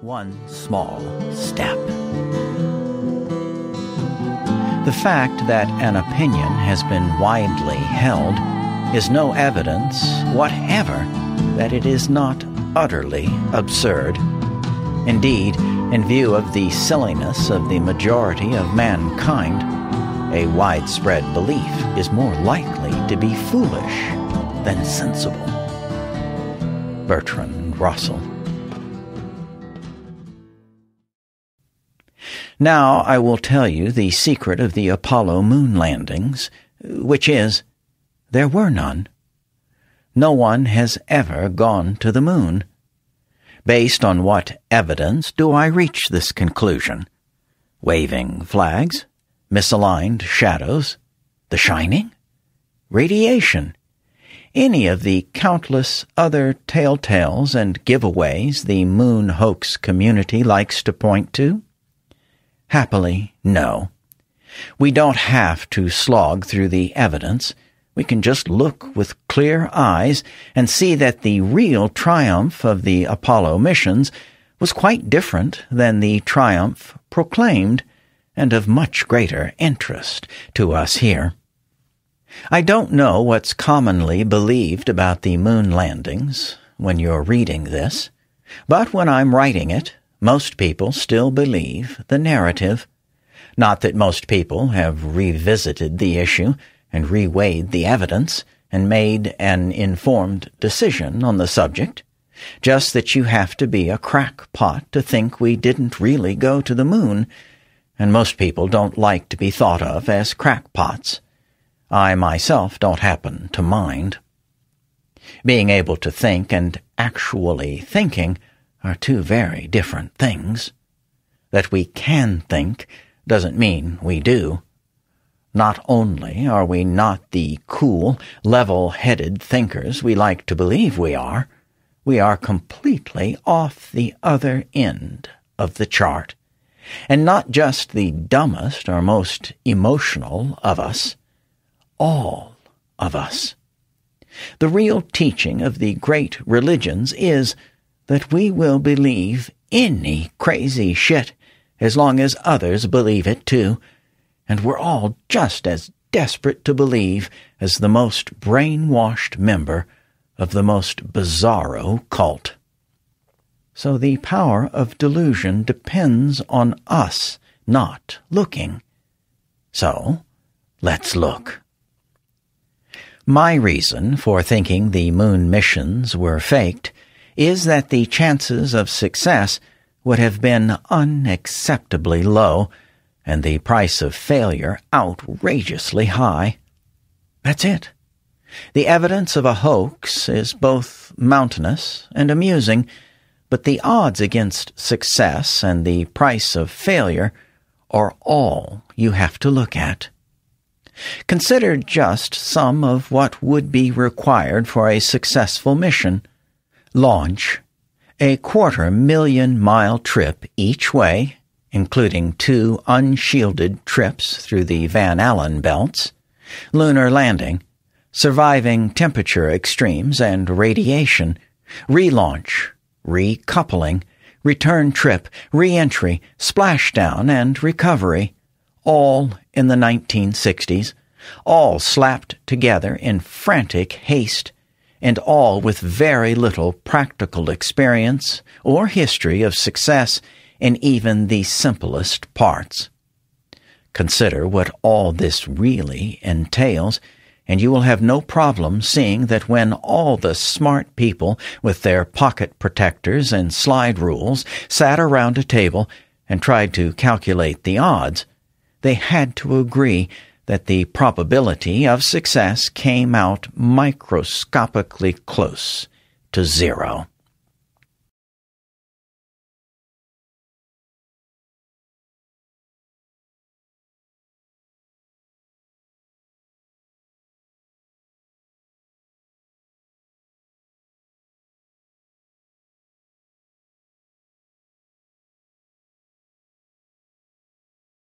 One small step. The fact that an opinion has been widely held is no evidence whatever that it is not utterly absurd. Indeed, in view of the silliness of the majority of mankind, a widespread belief is more likely to be foolish than sensible. Bertrand Russell. Now I will tell you the secret of the Apollo moon landings, which is, there were none. No one has ever gone to the moon. Based on what evidence do I reach this conclusion? Waving flags? Misaligned shadows? The shining? Radiation? Any of the countless other telltales and giveaways the moon hoax community likes to point to? Happily, no. We don't have to slog through the evidence. We can just look with clear eyes and see that the real triumph of the Apollo missions was quite different than the triumph proclaimed and of much greater interest to us here. I don't know what's commonly believed about the moon landings when you're reading this, but when I'm writing it, most people still believe the narrative. Not that most people have revisited the issue and reweighed the evidence and made an informed decision on the subject, just that you have to be a crackpot to think we didn't really go to the moon, and most people don't like to be thought of as crackpots. I myself don't happen to mind. Being able to think and actually thinking are two very different things. That we can think doesn't mean we do. Not only are we not the cool, level-headed thinkers we like to believe we are, we are completely off the other end of the chart. And not just the dumbest or most emotional of us, all of us. The real teaching of the great religions is that we will believe any crazy shit as long as others believe it too, and we're all just as desperate to believe as the most brainwashed member of the most bizarro cult. So the power of delusion depends on us not looking. So, let's look. My reason for thinking the moon missions were faked is that the chances of success would have been unacceptably low and the price of failure outrageously high. That's it. The evidence of a hoax is both mountainous and amusing, but the odds against success and the price of failure are all you have to look at. Consider just some of what would be required for a successful mission. Launch, a quarter million mile trip each way, including two unshielded trips through the Van Allen belts, lunar landing, surviving temperature extremes and radiation, relaunch, recoupling, return trip, reentry, splashdown, and recovery, all in the 1960s, all slapped together in frantic haste and all with very little practical experience or history of success in even the simplest parts. Consider what all this really entails, and you will have no problem seeing that when all the smart people with their pocket protectors and slide rules sat around a table and tried to calculate the odds, they had to agree that the probability of success came out microscopically close to zero.